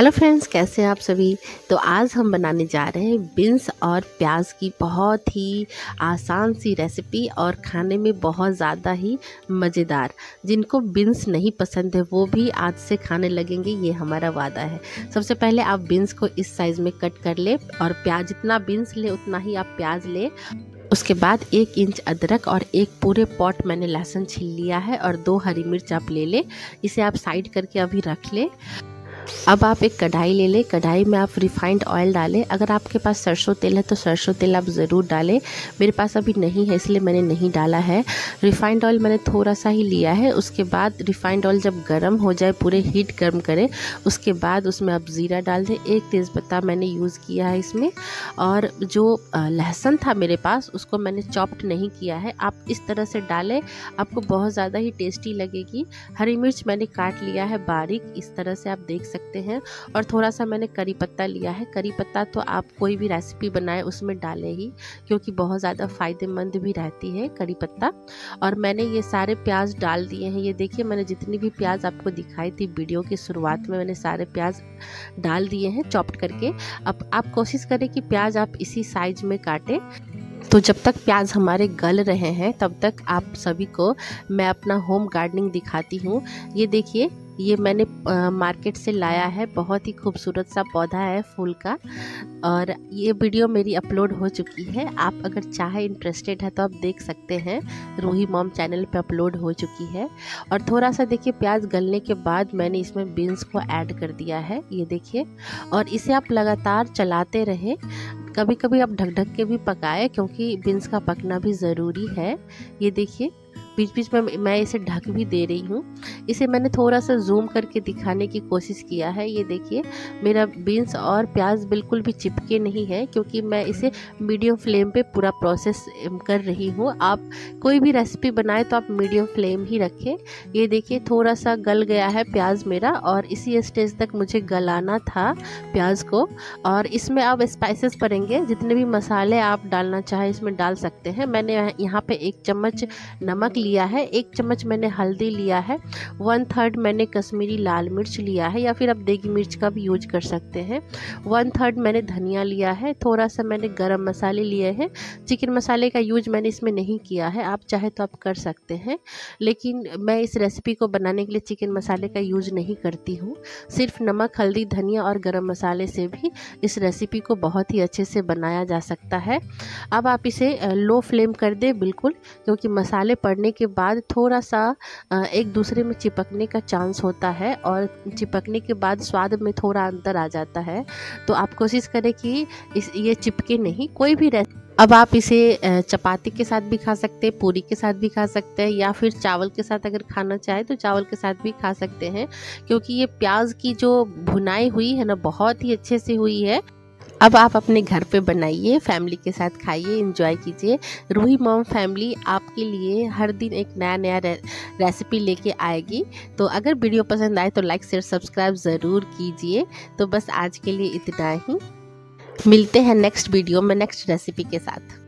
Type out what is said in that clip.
Hello friends कैसे हैं आप सभी? तो आज हम बनाने जा रहे हैं बीन्स और प्याज की बहुत ही आसान सी रेसिपी और खाने में बहुत ज़्यादा ही मज़ेदार। जिनको बीन्स नहीं पसंद है, वो भी आज से खाने लगेंगे, ये हमारा वादा है। सबसे पहले आप बीन्स को इस साइज़ में कट कर ले और प्याज, जितना बीन्स ले, उतना ही आप प्याज ले। उसके बाद एक इंच अदरक और एक पूरे पॉट मैंने लहसुन छील लिया है और दो हरी मिर्च आप ले ले। इसे आप साइड करके अभी रख ले। अब आप एक कढ़ाई ले लें। कढ़ाई में आप रिफाइंड ऑयल डालें। अगर आपके पास सरसों तेल है तो सरसों तेल आप ज़रूर डालें। मेरे पास अभी नहीं है, इसलिए मैंने नहीं डाला है। रिफाइंड ऑयल मैंने थोड़ा सा ही लिया है। उसके बाद रिफाइंड ऑयल जब गर्म हो जाए, पूरे हीट गर्म करें। उसके बाद उसमें आप ज़ीरा डाल दें। एक तेज़पत्ता मैंने यूज़ किया है इसमें। और जो लहसुन था मेरे पास, उसको मैंने चॉप्ड नहीं किया है। आप इस तरह से डालें। आपको बहुत ज़्यादा ही टेस्टी लगेगी। हरी मिर्च मैंने काट लिया है बारीक। इस तरह से आप देख सकते सकते हैं। और थोड़ा सा मैंने करी पत्ता लिया है। करी पत्ता तो आप कोई भी रेसिपी बनाए, उसमें डालें ही, क्योंकि बहुत ज़्यादा फ़ायदेमंद भी रहती है करी पत्ता। और मैंने ये सारे प्याज डाल दिए हैं। ये देखिए, मैंने जितनी भी प्याज आपको दिखाई थी वीडियो की शुरुआत में, मैंने सारे प्याज डाल दिए हैं चॉप्ट करके। अब आप कोशिश करें कि प्याज आप इसी साइज़ में काटें। तो जब तक प्याज हमारे गल रहे हैं, तब तक आप सभी को मैं अपना होम गार्डनिंग दिखाती हूँ। ये देखिए ये मैंने मार्केट से लाया है। बहुत ही खूबसूरत सा पौधा है फूल का। और ये वीडियो मेरी अपलोड हो चुकी है। आप अगर चाहे इंटरेस्टेड है तो आप देख सकते हैं। रूही मॉम चैनल पे अपलोड हो चुकी है। और थोड़ा सा देखिए, प्याज गलने के बाद मैंने इसमें बीन्स को ऐड कर दिया है। ये देखिए। और इसे आप लगातार चलाते रहें। कभी कभी आप ढक ढक के भी पकाए, क्योंकि बीन्स का पकना भी ज़रूरी है। ये देखिए। बीच बीच में मैं इसे ढक भी दे रही हूँ। इसे मैंने थोड़ा सा जूम करके दिखाने की कोशिश किया है। ये देखिए, मेरा बीन्स और प्याज बिल्कुल भी चिपके नहीं है क्योंकि मैं इसे मीडियम फ्लेम पे पूरा प्रोसेस कर रही हूँ। आप कोई भी रेसिपी बनाए तो आप मीडियम फ्लेम ही रखें। ये देखिए थोड़ा सा गल गया है प्याज मेरा और इसी स्टेज तक मुझे गलाना था प्याज को और इसमें आप स्पाइसेस पड़ेंगे। जितने भी मसाले आप डालना चाहें, इसमें डाल सकते हैं। मैंने यहाँ पे एक चम्मच नमक लिया है, एक चम्मच मैंने हल्दी लिया है वन थर्ड मैंने कश्मीरी लाल मिर्च लिया है, या फिर आप देगी मिर्च का भी यूज़ कर सकते हैं। वन थर्ड मैंने धनिया लिया है थोड़ा सा मैंने गरम मसाले लिए हैं, चिकन मसाले का यूज़ मैंने इसमें नहीं किया है, आप चाहे तो आप कर सकते हैं, लेकिन मैं इस रेसिपी को बनाने के लिए चिकन मसाले का यूज़ नहीं करती हूँ। सिर्फ़ नमक, हल्दी, धनिया और गर्म मसाले से भी इस रेसिपी को बहुत ही अच्छे से बनाया जा सकता है। अब आप इसे लो फ्लेम कर दें, बिल्कुल, क्योंकि मसाले पड़ने के बाद थोड़ा सा एक दूसरे में चिपकने का चांस होता है और चिपकने के बाद स्वाद में थोड़ा अंतर आ जाता है। तो आप कोशिश करें कि इस ये चिपके नहीं कोई भी रह अब आप इसे चपाती के साथ भी खा सकते हैं पूरी के साथ भी खा सकते हैं या फिर चावल के साथ अगर खाना चाहे तो चावल के साथ भी खा सकते हैं। क्योंकि ये प्याज की जो भुनाई हुई है ना बहुत ही अच्छे से हुई है। अब आप अपने घर पे बनाइए फैमिली के साथ खाइए इंजॉय कीजिए। रूही मॉम फैमिली आपके लिए हर दिन एक नया नया रे, रेसिपी लेके आएगी। तो अगर वीडियो पसंद आए तो लाइक शेयर सब्सक्राइब ज़रूर कीजिए। तो बस आज के लिए इतना ही। मिलते हैं नेक्स्ट वीडियो में नेक्स्ट रेसिपी के साथ।